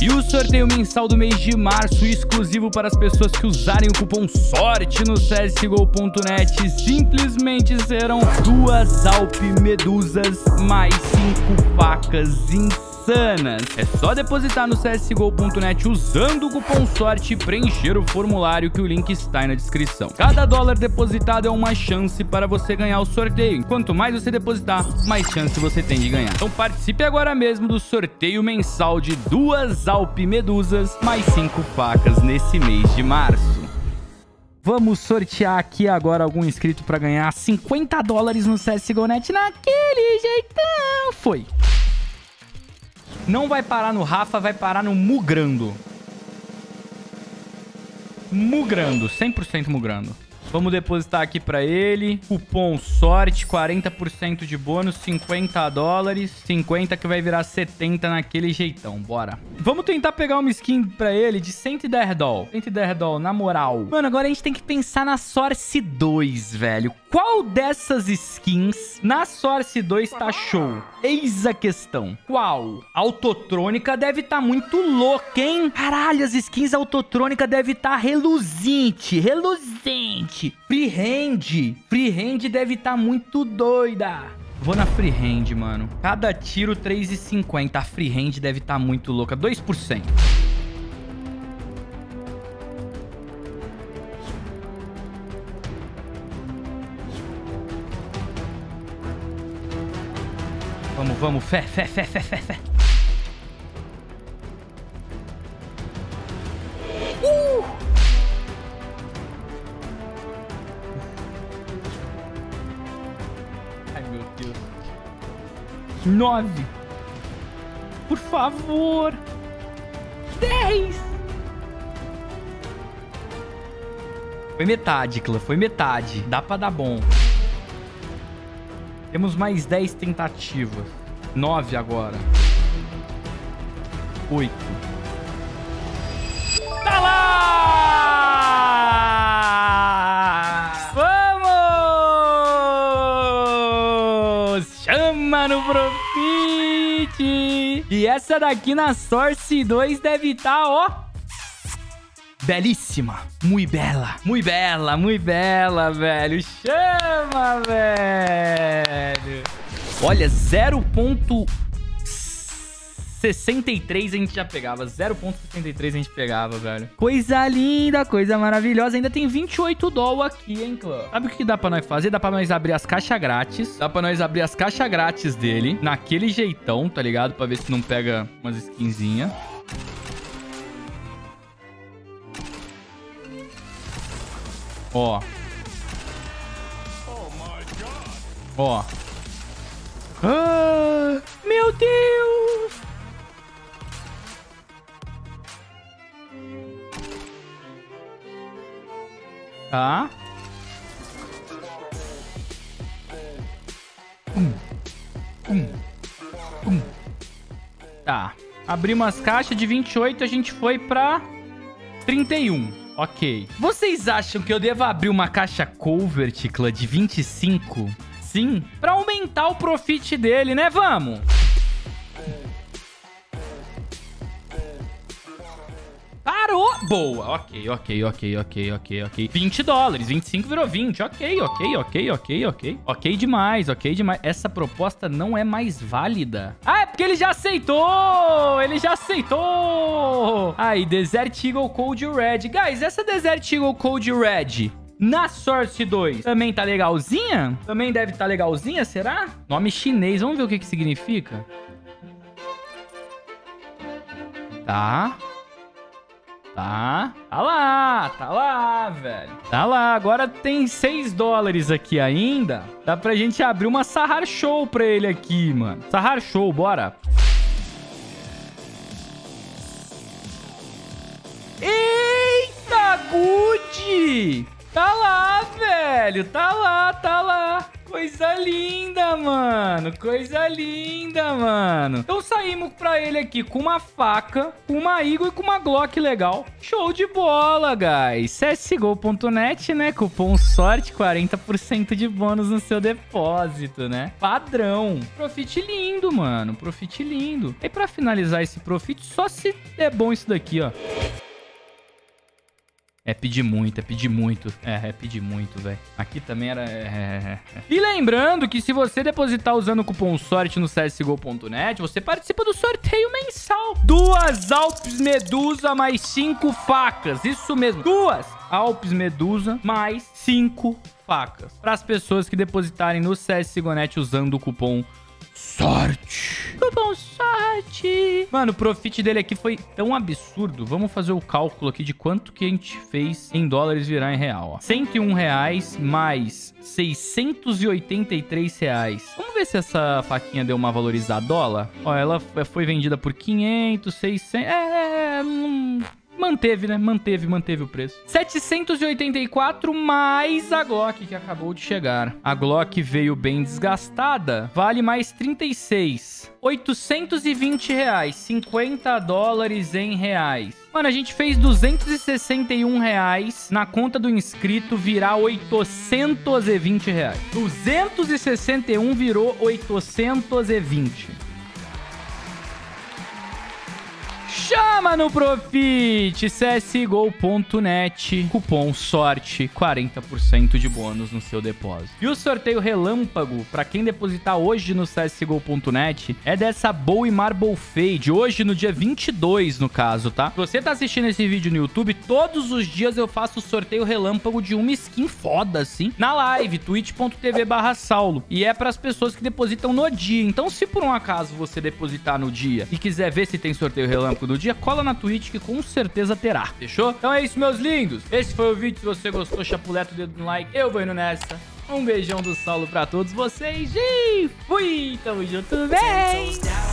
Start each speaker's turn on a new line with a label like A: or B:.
A: E o sorteio mensal do mês de março, exclusivo para as pessoas que usarem o cupom SORTE no csgo.net, simplesmente serão duas Alp Medusas mais cinco facas insanas insanas. É só depositar no csgo.net usando o cupom SORTE e preencher o formulário que o link está aí na descrição. Cada dólar depositado é uma chance para você ganhar o sorteio. Quanto mais você depositar, mais chance você tem de ganhar. Então participe agora mesmo do sorteio mensal de duas Alp Medusas mais cinco facas nesse mês de março. Vamos sortear aqui agora algum inscrito para ganhar 50 dólares no CSGO.net naquele jeitão. Foi. Não vai parar no Rafa, vai parar no Mugrando. Mugrando, 100% Mugrando. Vamos depositar aqui pra ele. Cupom sorte, 40% de bônus, 50 dólares. 50 que vai virar 70 naquele jeitão. Bora. Vamos tentar pegar uma skin pra ele de 110 doll. 110 doll, na moral. Mano, agora a gente tem que pensar na Source 2, velho. Qual dessas skins na Source 2 tá show? Eis a questão. Qual? Autotrônica deve estar tá muito louca, hein? Caralho, as skins autotrônica deve estar tá reluzente, reluzente. Freehand. Freehand deve estar tá muito doida. Vou na freehand, mano. Cada tiro 3,50. A freehand deve estar tá muito louca. 2%. Vamos, vamos. Fé, fé, fé, fé, fé, fé. Nove. Por favor. Dez. Foi metade, Clã. Foi metade. Dá pra dar bom. Temos mais dez tentativas. Nove agora. Oito. no E essa daqui na Source 2 deve estar, tá, ó... Belíssima. Muito bela. Muito bela, muito bela, velho. Chama, velho. Olha, 0.1... 63 a gente já pegava. 0.63 a gente pegava, velho. Coisa linda, coisa maravilhosa. Ainda tem 28 doll aqui, hein, clã? Sabe o que dá pra nós fazer? Dá pra nós abrir as caixas grátis. Dá pra nós abrir as caixas grátis dele. Naquele jeitão, tá ligado? Pra ver se não pega umas skinzinhas. Ó. Ó. Ah, meu Deus! Tá. Um. Um. Um. Tá. Abrimos as caixas de 28, a gente foi pra 31. Ok. Vocês acham que eu devo abrir uma caixa Covert, clã, de 25? Sim. Pra aumentar o profit dele, né? Vamos. Parou! Boa, ok, ok, ok, ok, ok, ok. 20 dólares, 25 virou 20. Ok, ok, ok, ok, ok. Ok demais, ok demais. Essa proposta não é mais válida. Ah, é porque ele já aceitou! Ele já aceitou! Aí, Desert Eagle Code Red. Guys, essa Desert Eagle Code Red na Source 2 também tá legalzinha? Também deve tá legalzinha, será? Nome chinês, vamos ver o que que significa. Tá. Tá. Tá lá, tá lá, velho. Tá lá. Agora tem 6 dólares aqui ainda. Dá pra gente abrir uma Sahar Show pra ele aqui, mano. Sahar Show, bora. Eita, Gucci! Tá lá, velho. Tá lá, tá lá. Coisa linda, mano. Coisa linda, mano. Então saímos pra ele aqui com uma faca, uma Eagle e com uma Glock legal. Show de bola, guys. CSGO.net, né? Cupom sorte, 40% de bônus no seu depósito, né? Padrão. Profit lindo, mano. Profit lindo. E pra finalizar esse profit, só se é bom isso daqui, ó. É pedir muito, é pedir muito. É, é pedir muito, velho. Aqui também era... É, é, é. E lembrando que se você depositar usando o cupom SORTE no csgo.net, você participa do sorteio mensal. Duas Alpes Medusa mais cinco facas. Isso mesmo, duas Alpes Medusa mais cinco facas. Para as pessoas que depositarem no CSGO.net usando o cupom. Cupom sorte. Mano, o profit dele aqui foi tão absurdo. Vamos fazer o cálculo aqui de quanto que a gente fez em dólares virar em real. Ó. 101 reais mais 683 reais. Vamos ver se essa faquinha deu uma valorizada dólar. Ó, ela foi vendida por 500, 600... É, é, é hum, Manteve, né? Manteve, manteve o preço. 784 mais a Glock que acabou de chegar. A Glock veio bem desgastada. Vale mais 36. 820 reais. 50 dólares em reais. Mano, a gente fez 261 reais na conta do inscrito virar 820 reais. 261 virou 820. Chama no Profit, csgo.net, cupom sorte, 40% de bônus no seu depósito. E o sorteio relâmpago, para quem depositar hoje no csgo.net, é dessa Bowie Marble Fade, hoje no dia 22 no caso, tá? Se você tá assistindo esse vídeo no YouTube, todos os dias eu faço sorteio relâmpago de uma skin foda, assim, na live, twitch.tv barra saulo. E é para as pessoas que depositam no dia. Então, se por um acaso você depositar no dia e quiser ver se tem sorteio relâmpago do dia, cola na Twitch que com certeza terá. Fechou? Então é isso, meus lindos. Esse foi o vídeo. Se você gostou, chapuleta o dedo no like. Eu vou indo nessa. Um beijão do Saulo pra todos vocês e fui! Tamo junto, bem!